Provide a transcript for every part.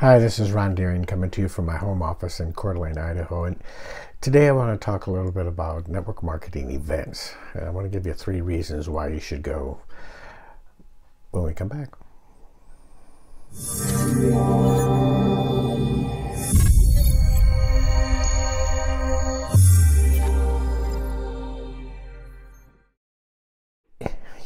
Hi, this is Ron Deering coming to you from my home office in Coeur d'Alene, Idaho. And today I want to talk a little bit about network marketing events. I want to give you three reasons why you should go when we come back.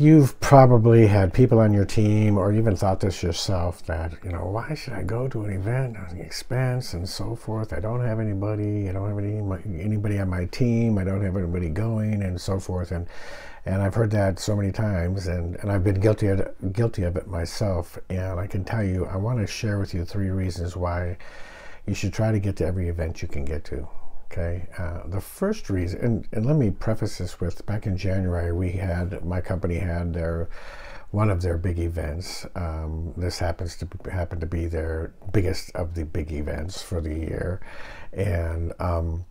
You've probably had people on your team or even thought this yourself that you know why should i go to an event on the expense and so forth? I don't have anybody i don't have any anybody on my team i don't have anybody going and so forth. And and i've heard that so many times and and i've been guilty of guilty of it myself. And i can tell you i want to share with you three reasons why you should try to get to every event you can get to Okay, uh, the first reason, and, and let me preface this with back in January, we had my company had their one of their big events. Um, this happens to happen to be their biggest of the big events for the year, and um,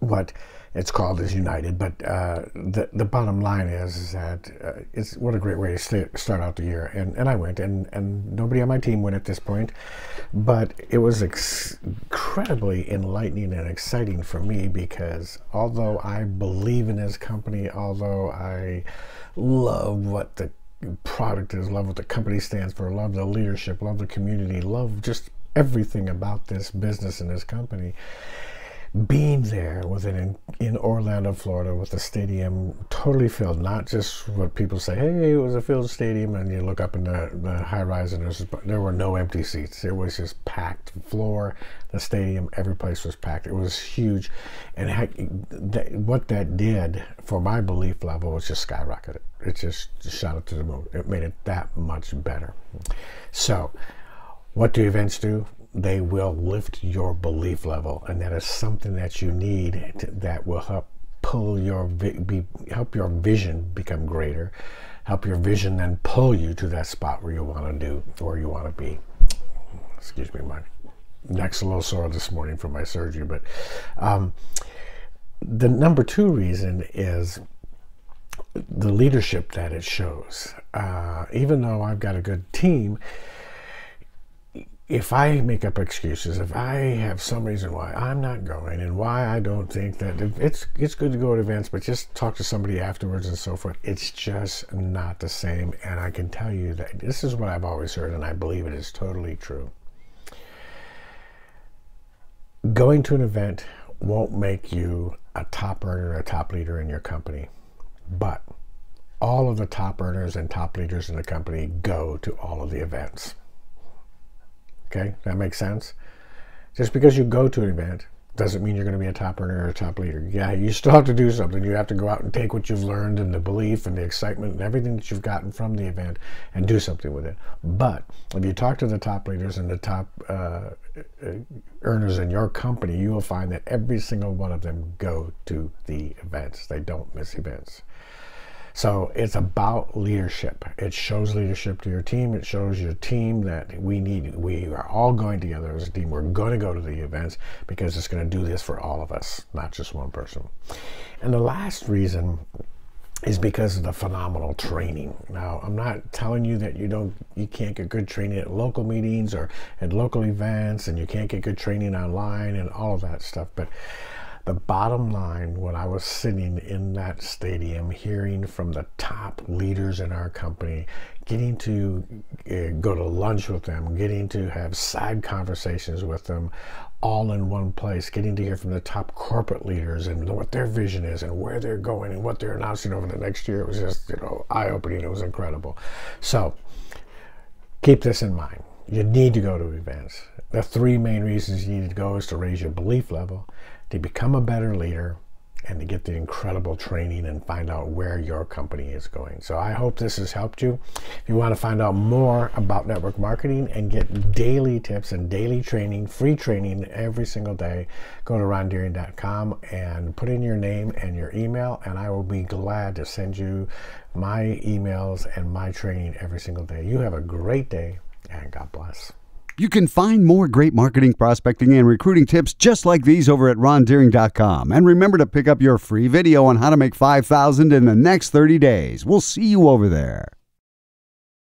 what it's called is United. But uh, the the bottom line is, is that uh, it's what a great way to start, start out the year. And and I went, and and nobody on my team went at this point, but it was incredibly enlightening and exciting for me because although I believe in this company, although I love what the product is, love what the company stands for, love the leadership, love the community, love just everything about this business and this company being there with an in, in, Orlando, Florida, with the stadium totally filled, not just what people say, hey, it was a filled stadium, and you look up in the, the high rise and there's, there were no empty seats. It was just packed floor, the stadium, every place was packed. It was huge. And heck, that, what that did for my belief level was just skyrocketed. It just shot up to the moon. It made it that much better. So, what do events do? They will lift your belief level, and that is something that you need to, that will help pull your be, help your vision become greater, help your vision then pull you to that spot where you want to do where you want to be. Excuse me, my neck's a little sore this morning from my surgery, but um, the number two reason is the leadership that it shows. Uh, even though I've got a good team if I make up excuses, if I have some reason why I'm not going and why I don't think that it's it's good to go to events, but just talk to somebody afterwards and so forth, it's just not the same. And I can tell you that this is what I've always heard, and I believe it is totally true. Going to an event won't make you a top earner, a top leader in your company, but all of the top earners and top leaders in the company go to all of the events. Okay, that makes sense. Just because you go to an event doesn't mean you're going to be a top earner or a top leader. Yeah, you still have to do something. You have to go out and take what you've learned and the belief and the excitement and everything that you've gotten from the event and do something with it. But if you talk to the top leaders and the top uh, earners in your company, you will find that every single one of them go to the events. They don't miss events. So it's about leadership. It shows leadership to your team. It shows your team that we need, we are all going together as a team. We're going to go to the events because it's going to do this for all of us, not just one person. And the last reason is because of the phenomenal training. Now, I'm not telling you that you don't you can't get good training at local meetings or at local events and you can't get good training online and all of that stuff, but the bottom line, when I was sitting in that stadium, hearing from the top leaders in our company, getting to uh, go to lunch with them, getting to have side conversations with them, all in one place, getting to hear from the top corporate leaders and what their vision is and where they're going and what they're announcing over the next year. It was just, you know, eye opening. It was incredible. So keep this in mind. You need to go to events. The three main reasons you need to go is to raise your belief level, to become a better leader and to get the incredible training and find out where your company is going. So I hope this has helped you. If you want to find out more about network marketing and get daily tips and daily training, free training every single day, go to rondeering.com and put in your name and your email and I will be glad to send you my emails and my training every single day. You have a great day and God bless. You can find more great marketing, prospecting, and recruiting tips just like these over at rondeering.com. And remember to pick up your free video on how to make 5000 in the next 30 days. We'll see you over there.